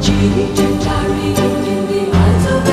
GG